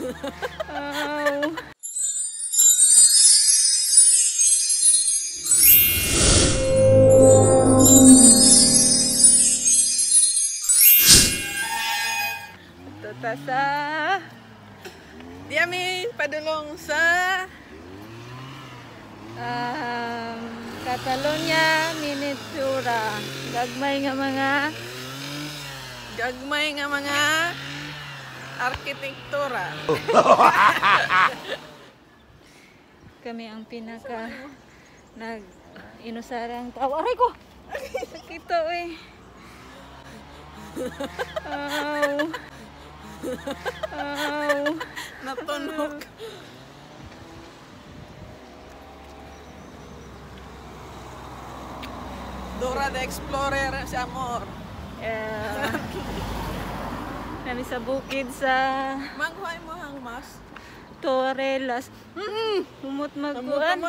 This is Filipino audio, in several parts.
Oh. Ito ta sa Di kami padulong sa um, Catalonia Miniatura. Gagmay nga mga gagmay nga mga arkitektura. kami ang pinaka nag inusarang tao. Aray ko! Sakit to eh. Ow. Ow. Natunog. Dora the Explorer si Amor. Yeah. Kami sa bukid sa Maghuhay mo ang mas. Torrelas. Mm, humot magkuan.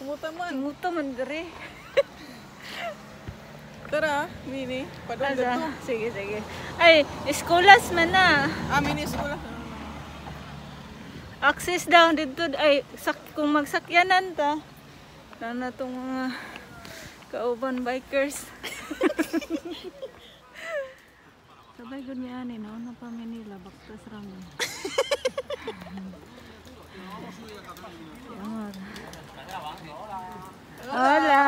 Kumuta man. Muto man dere. Tara, Mini. Padung Asa? dito. Sige, sige. Ay, eskulas man na. Ah, Mini school. Access down dito. Ay, sak kung magsakyanan ta. Na tong mga kauban bikers. Sabay ni ani no na pa Manila baktas rami. Hola.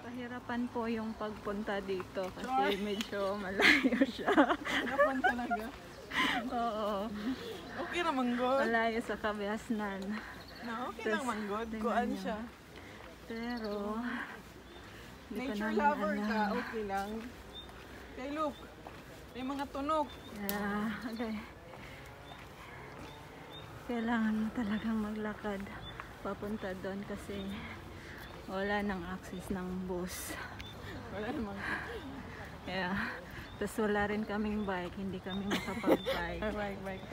Pahirapan po yung pagpunta dito kasi medyo malayo siya. Harapan talaga. Oo. Okay naman, God. Malayo sa Kabiasnan. Na, okay lang man, God. Kuan siya. Pero, Nature lover ka, okay lang. Kay look, may mga tunog. Yeah, okay. Kailangan mo talagang maglakad papunta doon kasi wala nang access ng bus. Wala namang. Yeah. Tapos wala rin kaming bike, hindi kami makapag-bike. Bike, bike.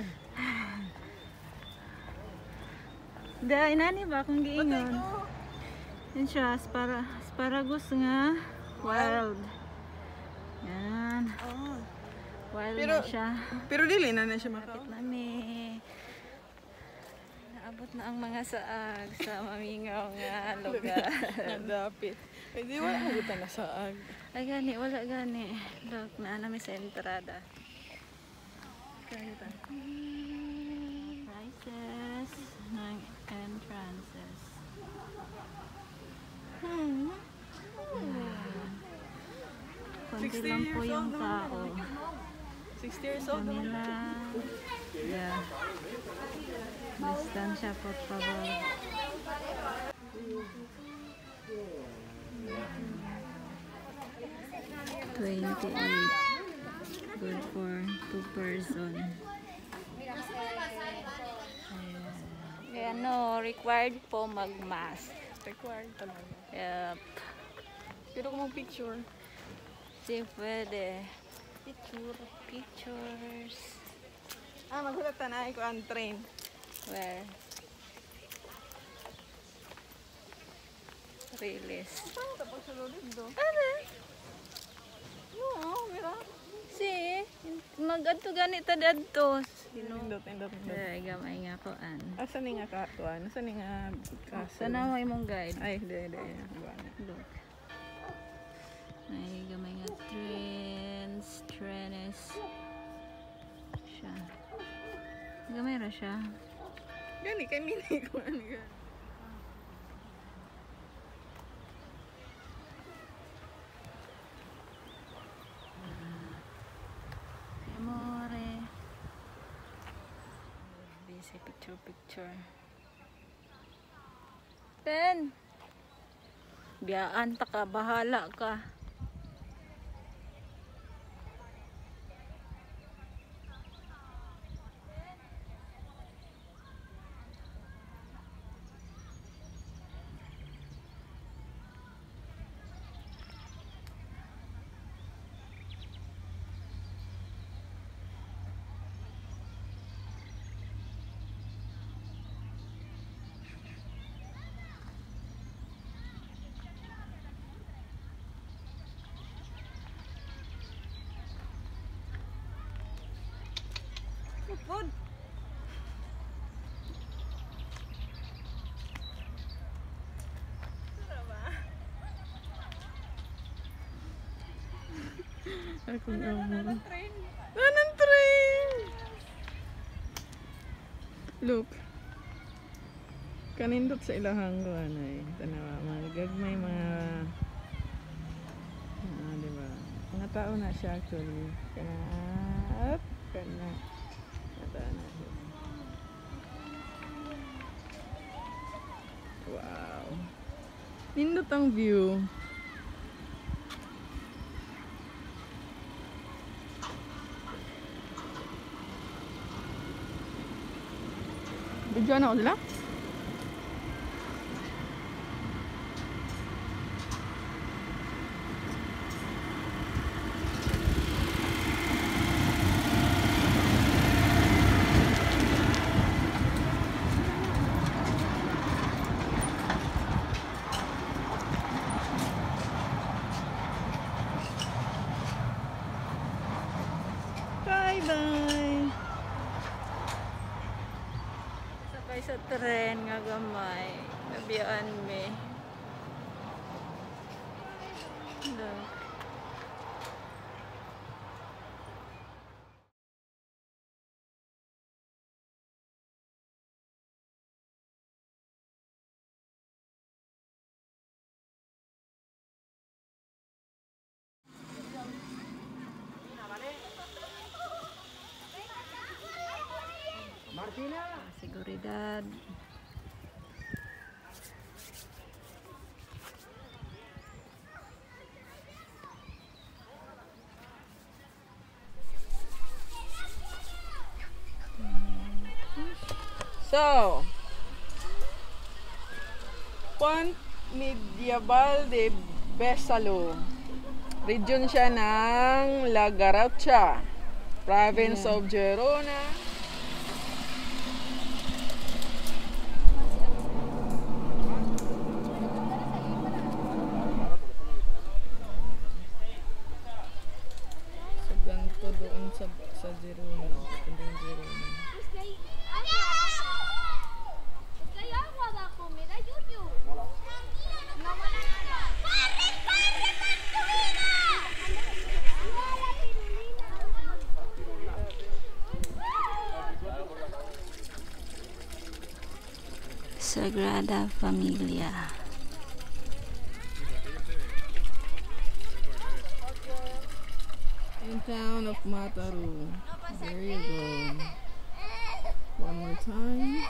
Dahil inani ba Patay giingon? ko. Yan siya, aspara, asparagus nga. Wild. Yan. Oh. Wild Pero- na siya. Pero dili na na siya makaw. Kapit nami. Naabot na ang mga saag sa mamingaw nga lugar. Nadapit. Eh, di wala mo na saag. Ay gani, wala gani. Look, na namin sa entrada. Kaya? Prices ng entrances. Hmm. Konti 60 lang po yung tao. 60 years old naman. Yeah. Distansya por favor. Twenty-eight. Good for two person. Kaya no, required po mag-mask. Required talaga. Yep. Pero kung mag-picture, Si pwede. Picture. Pictures. ah, magulat na ko ang train. Where? Release. Saan tapos sa lulid do? Ano? Oo, mira. Si, mag-adto ganit ta dadto. Sino? Indot, indot, indot. Ay, gamay nga ko an. Asa ni nga katuan? Asa ni nga kaso? Sana mo imong guide. Ay, di, di. Buwan. Look. Ay, gamay nga trends, trenes. Siya. Gamay ra siya. Gani, kay mini ko. Ano ka? Amore. Busy picture picture. Ten. Biyaan ta ka, bahala ka. Food. Akong amo. Anong train? Look. Kanindot sa ilahang ko anay. Tanawa, mga gagmay mga ah, di ba? Mga tao na siya actually. Kana up, kana. Nata na siya. Wow. Nindot ang view. Video na ako nila? Bye-bye! Sakay sa tren nga gamay. Nabiyaan mi. Seguridad. So, Pont Medieval de Besalo. Region siya ng La Garrocha, province of Gerona. Sagrada Familia. In town of Mataru. There you go. One more time.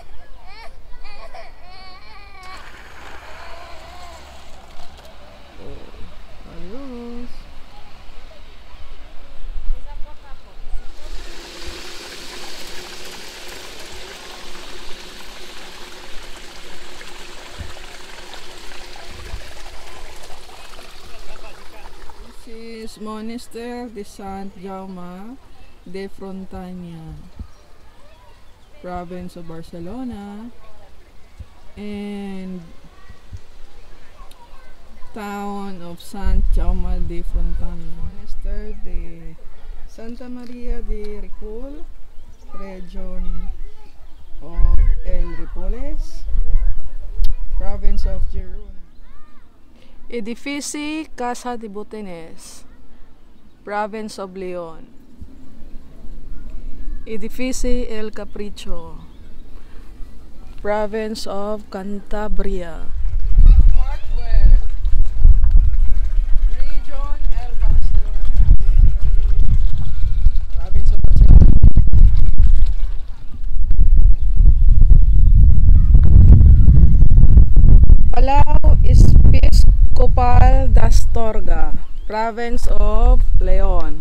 Monaster de Sant Jaume de Frontanya, province of Barcelona, and town of Sant Jaume de Frontanya. Monaster de Santa Maria de Ripol, region of El Ripoles, province of Girona. Edifici Casa de Botenes, Province of Leon. Edifici El Capricho, Province of Cantabria. Palau Episcopal d'Astorga, Province of Leon.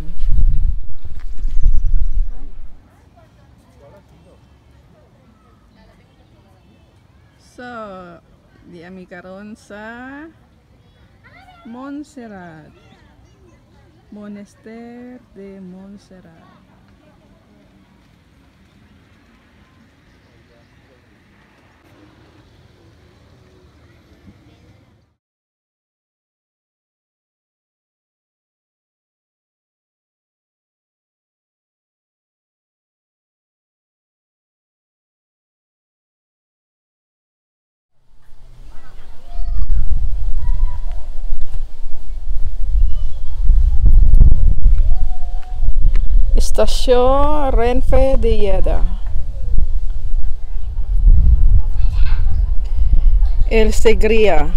So, di ami karon sa Montserrat. Monaster de Montserrat. Estación Renfe de Lleida. El Segria.